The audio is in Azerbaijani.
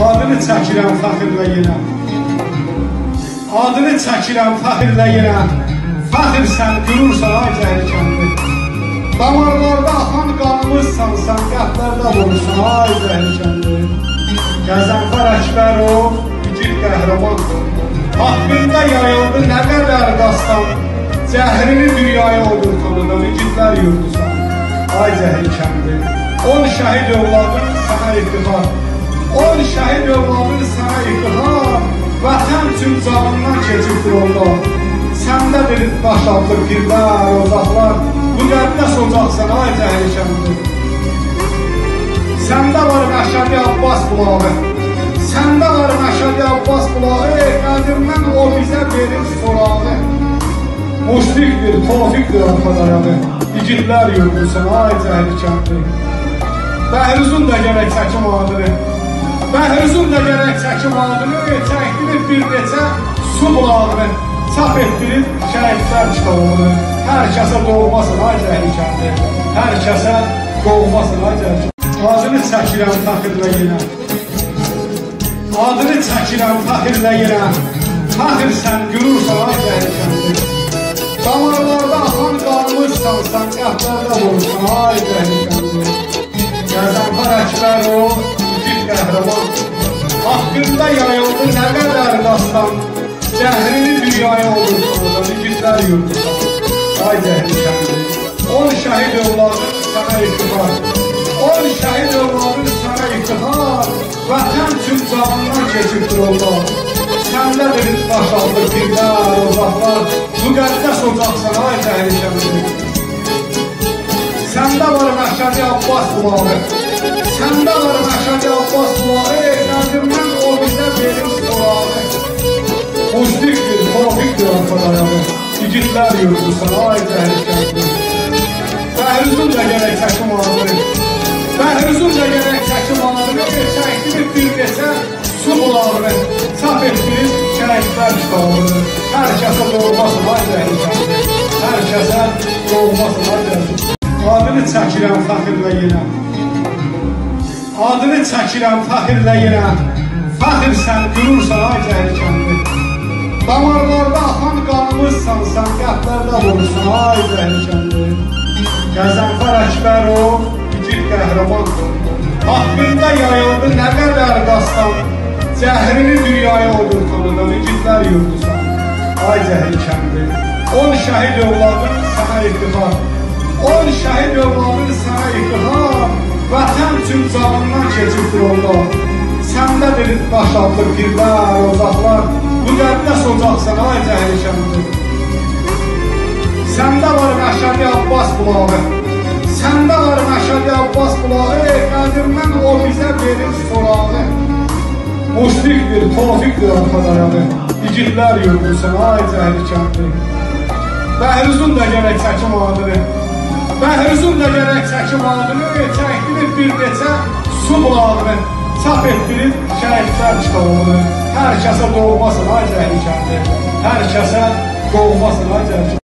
Adını çəkirəm fəxirlə yenə Adını çəkirəm fəxirlə yenə Fəxir sən, qurursan ay zəhərkəndi Damarlarda axan qanımızsan Sən qətlərdə vurursan ay zəhərkəndi Qəzənfər Əkbərov, vücud qəhrəman. Haqqında yayıldı nə qədər dastan. Cəhrini dünyaya odur tanıdan İgidlər yurdusan Ay zəhərkəndi On şəhid övladın sənə etibar. 10 şəhid övladını sənə iqham, vətən üçün canından keçib yolda. Səndə bir baş aldıq birlər, ocaqlar, müqəddəs ocaqsan, ay təhlükəmdir. Səndə var Məşədi Abbas bulağı, səndə var Məşədi Abbas bulağı, qədimdən o bizə verir sorağı. Muşrikdir, tofiqdir arxadayanı, iqidlər yürüdürsən, ay təhlükəmdir. Bəhrüzün də gələk həkim adını, Bəhruzun da gərək çəkim adını, çəkdirib bir neçə su bulağını, çap etdirib şəhidlər kitabını. Hər kəsə doğmasın, ay təhlükəndə. Hər kəsə doğmasın, ay təhlükəndə. Adını çəkirəm fəxirlə yenə. Adını çəkirəm fəxirlə yenə. Fəxir sən gülürsən, ay təhlükəndə. Damarlarda axan qanımızsan, sən qəhlərdə vurursan, ay təhlükəndə. Qəzənfər Əkbərov, qəhrəman Haqqında yayıldı nə qədər dastan Cəhrini dünyaya olur sonradan İgidlər yurdusan Ay cəhri kəndi On şəhid övladın sənə iftihar On şəhid övladın sənə iftihar Vətən üçün canından keçib yolda Səndə bir baş aldı pirlər, ozaqlar Müqəddəs ocaqsan ay cəhri kəndi Səndə var Məşədi Abbas bulağı Səndə var Məşədi Abbas bulağı, qədirmən o bizə verir solağı. Muşfiqdir, tofiqdir arxa dayağı, igidlər yurdusan, ay təhlükəndi. Bəhruzun da gərək çəkim adını, Bəhruzun da gərək çəkim adını, çəkdirib bir neçə su bulağını, çap etdirib şəhidlər kitabını. Hər kəsə doğmasın, ay təhlükəndi. Hər kəsə doğmasın, ay təhlükəndi. Adını çəkirəm fəxirlə yenə. Adını çəkirəm fəxrlə yenə. Fəxr sən gülürsən ay zəhərkəndi. Damarlarda axan qanımızsan, sən qətlərdə vurursan ay zəhərkəndi. Qəzənfər Əkbərov, igid qəhrəman. Haqqında yayıldı nə qədər dastan. Cəhrini dünyaya olur tanıdan, igidlər yurdusan. Ay zəhərkəndi. On şəhid övladın sənə iftihar. On şəhid övladın sənə iftihar. Üçün canından keçib yolda. Səndə bir baş adlı pirlər, ozaqlar, müqəddəs ocaqsan, ay təhlükəmdir. Səndə var Məşədi Abbas bulağı, səndə var Məşədi Abbas bulağı, qədirmən o bizə verir sorağı. Muşfiqdir, tofiqdir arxa dayağı, igidlər yurdusan, ay təhlükəmdir. Bəhruzun da gərək çəkim adını, Bəhruzun da gərək çəkim adını, çəkdirib bir neçə su bulağını, çap etdirib şəhidlər kitabını. Hər kəsə doğmasın, ay zəhlikəndi. Hər kəsə doğmasın, ay zəhlikəndi.